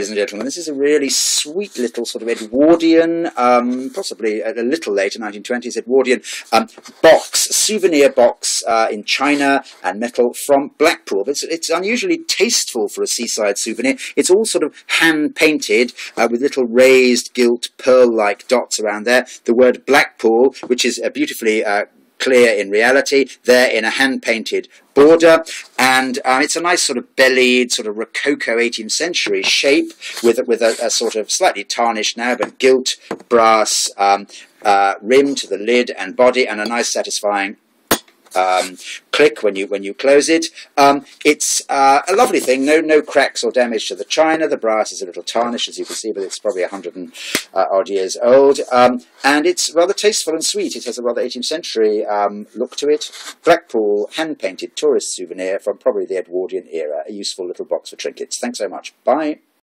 Ladies and gentlemen, this is a really sweet little sort of Edwardian, um, possibly a, little later, 1920s Edwardian um, box, souvenir box uh, in china and metal from Blackpool. It's, it's unusually tasteful for a seaside souvenir. It's all sort of hand painted uh, with little raised gilt pearl-like dots around there. The word Blackpool, which is a beautifully uh, clear in reality. There in a hand-painted border, and um, it's a nice sort of bellied, sort of Rococo 18th century shape with with a, a sort of slightly tarnished now, but gilt brass um, uh, rim to the lid and body, and a nice satisfying um, click when you when you close it. Um, it's uh, a lovely thing. No no cracks or damage to the china. The brass is a little tarnished, as you can see, but it's probably hundred and uh, odd years old. Um, and it's rather tasteful and sweet. It has a rather 18th century um, look to it. Blackpool hand painted tourist souvenir from probably the Edwardian era. A useful little box for trinkets. Thanks so much. Bye.